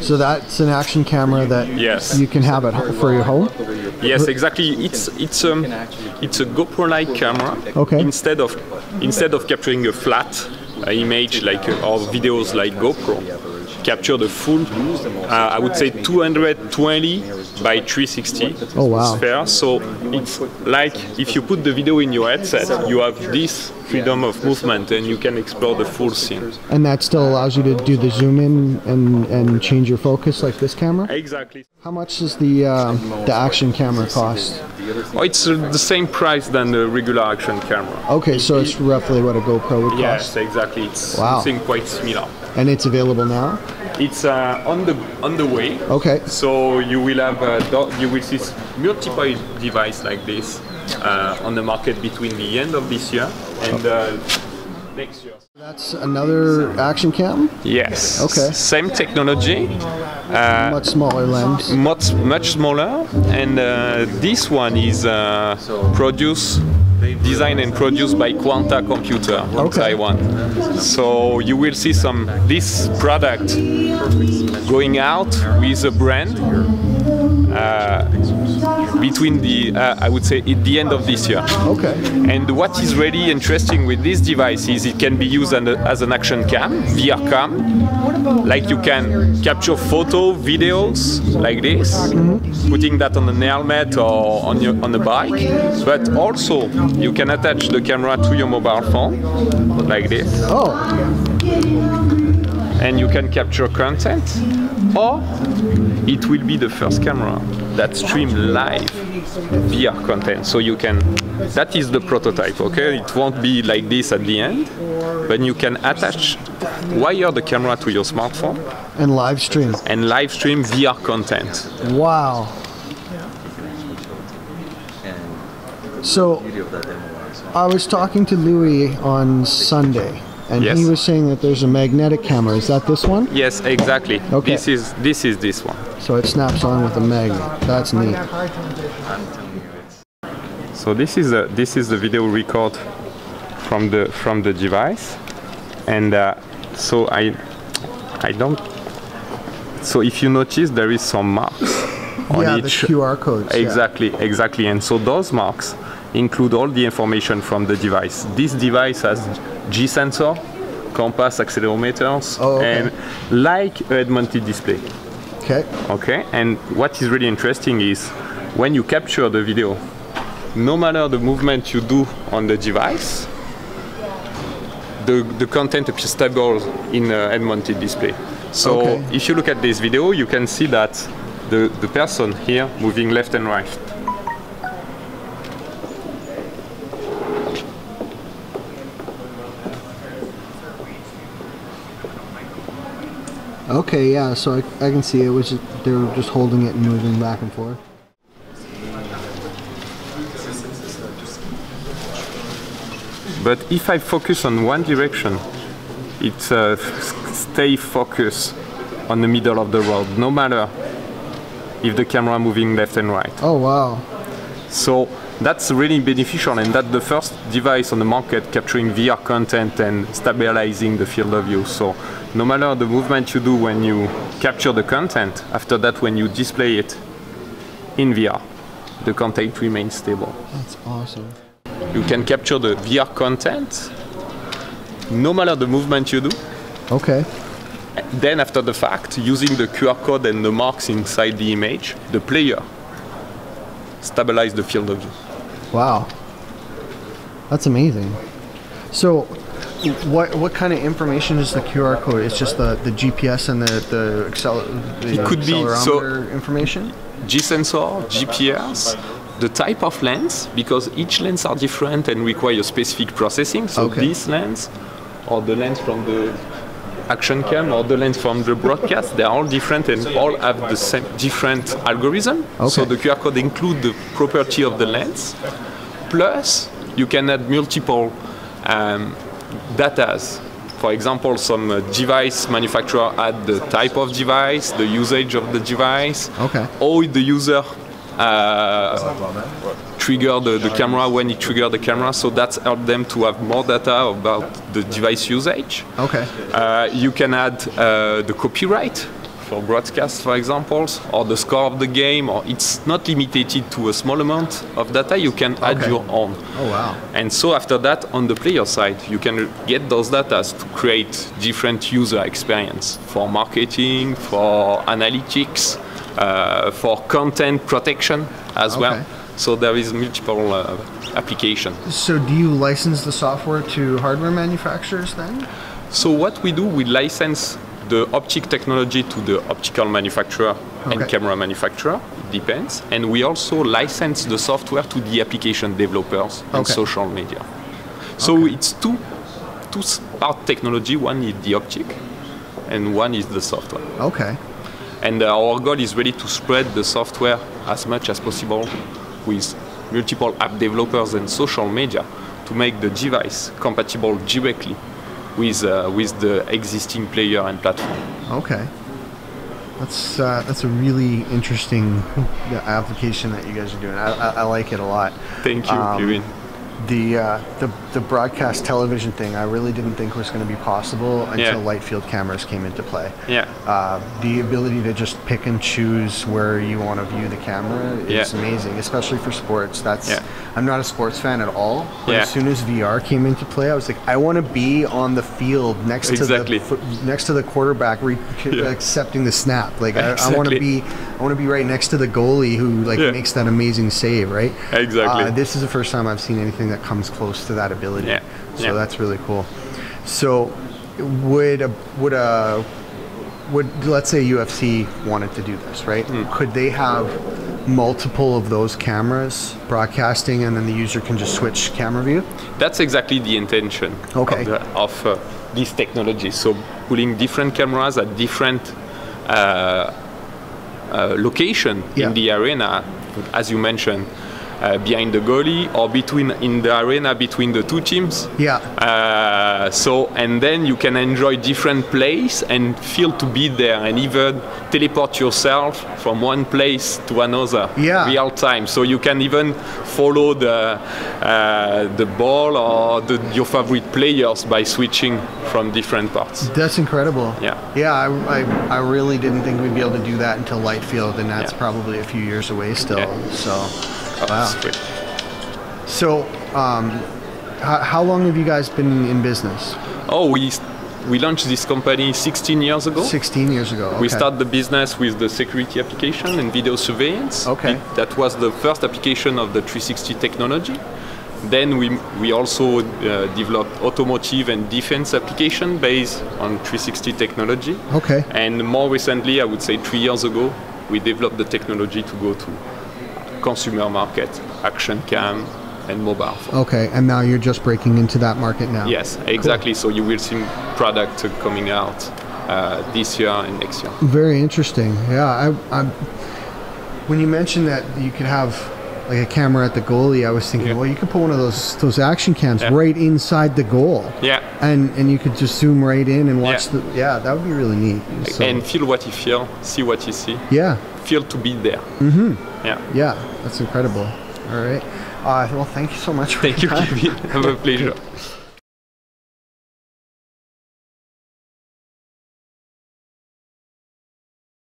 So that's an action camera that Yes. you can have at for your home. Yes, exactly. It's it's um it's a GoPro-like camera. Okay. Instead of instead of capturing a flat uh, image like uh, or videos like GoPro, capture the full. Uh, I would say 220 by 360 Oh, wow. sphere. So it's like if you put the video in your headset, you have this freedom of movement and you can explore the full scene. And that still allows you to do the zoom in and, and change your focus like this camera. Exactly. How much does the uh, the action camera cost? Oh, it's uh, the same price than the regular action camera. Okay, so it's roughly what a GoPro would cost. Yes, exactly. It's Wow. something quite similar. And it's available now. It's uh, on the on the way. Okay. So you will have uh, do- you will see multiple device like this uh, on the market between the end of this year and uh, next year. That's another action cam, Yes. Okay. Same technology, uh, much smaller lens. much much smaller, and uh, this one is uh, produced, designed and produced by Quanta Computer in Okay. Taiwan. So you will see some this product going out with a brand between the uh, I would say at the end of this year. Okay. And what is really interesting with this device is it can be used an- as an action cam, VR cam. Like you can capture photo, videos like this, putting that on an helmet or on your on a bike. But also you can attach the camera to your mobile phone like this, Oh, and you can capture content. Or it will be the first camera that stream live VR content. So you can, that is the prototype, okay? It won't be like this at the end, but you can attach, wire the camera to your smartphone and live stream. and live stream VR content. Wow. So, I was talking to Louis on Sunday, and Yes. he was saying that there's a magnetic camera. Is that this one? Yes, exactly. Okay. This is this is this one. So it snaps on with a magnet. That's neat. So this is the this is the video record from the from the device, and uh, so I I don't. So if you notice, there is some marks on yeah, the each. QR codes. yeah. Exactly, exactly. And so those marks include all the information from the device. This device has G sensor, compass, accelerometers, Oh, okay. and like a head-mounted display. Okay. Okay, and what is really interesting is when you capture the video, no matter the movement you do on the device, the, the content appears stable in a head-mounted display. So Okay. if you look at this video, you can see that the, the person here moving left and right. Okay. Yeah. So I, I can see it was just, they were just holding it and moving back and forth. But if I focus on one direction, it uh, stay focused on the middle of the road, no matter if the camera moving left and right. Oh wow. So that's really beneficial, and that's the first device on the market capturing VR content and stabilizing the field of view. So no matter the movement you do when you capture the content, after that when you display it in VR, the content remains stable. That's awesome. You can capture the VR content no matter the movement you do. Okay. Then after the fact, using the QR code and the marks inside the image, the player stabilize the field of view. Wow. That's amazing. So, what what kind of information is the QR code? It's just the, the GPS and the the, accel- the It could be, so- information. G sensor, GPS, the type of lens, because each lens are different and require specific processing. So Okay. this lens, or the lens from the action cam, or the lens from the broadcast, they are all different and all have the same different algorithm. So the QR code include the property of the lens. Plus, you can add multiple um, datas. For example, some uh, device manufacturer add the type of device, the usage of the device, Okay. how the user uh, trigger the, the camera when it trigger the camera. So that's help them to have more data about the device usage. Okay. Uh, you can add uh, the copyright for broadcast, for example, or the score of the game, or it's not limited to a small amount of data. You can add Okay. your own. Oh wow. And so after that, on the player side, you can get those data to create different user experience for marketing, for analytics, uh, for content protection as Okay. well. So there is multiple uh, application. So do you license the software to hardware manufacturers then? So what we do, we license the optic technology to the optical manufacturer and camera manufacturer. It depends. And we also license the software to the application developers and Okay. social media. So it's two two part technology. One is the optic, and one is the software. Okay. And our goal is really to spread the software as much as possible with multiple app developers and social media to make the device compatible directly with, uh, with the existing player and platform. Okay. That's uh, that's a really interesting application that you guys are doing. I, I, I like it a lot. Thank you, Um, Kevin. The, uh, the the broadcast television thing I really didn't think was going to be possible until Yeah. light field cameras came into play. Yeah. Uh, the ability to just pick and choose where you want to view the camera is Yeah. amazing, especially for sports. That's Yeah. I'm not a sports fan at all, but Yeah. as soon as VR came into play, I was like, I want to be on the field next Exactly. to the next to the quarterback, re- accepting the snap. Like I, I want to be I want to be right next to the goalie who like makes that amazing save, right? Exactly. Uh, this is the first time I've seen anything that comes close to that ability. Yeah. So Yeah. that's really cool. So would a would a would let's say UFC wanted to do this, right? Hmm. Could they have multiple of those cameras broadcasting, and then the user can just switch camera view? That's exactly the intention Okay. of, the, of uh, this technology. So pulling different cameras at different uh, uh, location Yeah. in the arena, as you mentioned, uh, behind the goalie or between in the arena between the two teams. Yeah. Uh, so and then you can enjoy different place and feel to be there and even teleport yourself from one place to another Yeah. real time. So you can even follow the uh, the ball or the, your favorite players by switching from different parts. That's incredible. Yeah. Yeah, I, I, I really didn't think we'd be able to do that until light field, and that's Yeah. probably a few years away still. Yeah. So, Oh, wow. So, um, how, how long have you guys been in business? Oh, we we launched this company 16 years ago. 16 years ago. We okay. started the business with the security application and video surveillance. Okay. It- that was the first application of the 360 technology. Then we, we also uh, developed automotive and defense application based on 360 technology. Okay. And more recently, I would say three years ago, we developed the technology to go to consumer market, action cam, and mobile phone. Okay, and now you're just breaking into that market now. Yes, exactly. So you will see product coming out uh, this year and next year. Very interesting. Yeah, I, I when you mentioned that you could have like a camera at the goalie, I was thinking, Yeah. well, you could put one of those those action cams Yeah. right inside the goal. Yeah. And and you could just zoom right in and watch Yeah. the yeah, that would be really neat. So, and feel what you feel, see what you see, yeah, feel to be there. Mm-hmm. Yeah. yeah, that's incredible. All right. Uh, well, thank you so much. For Thank you. Kevin. Have a pleasure.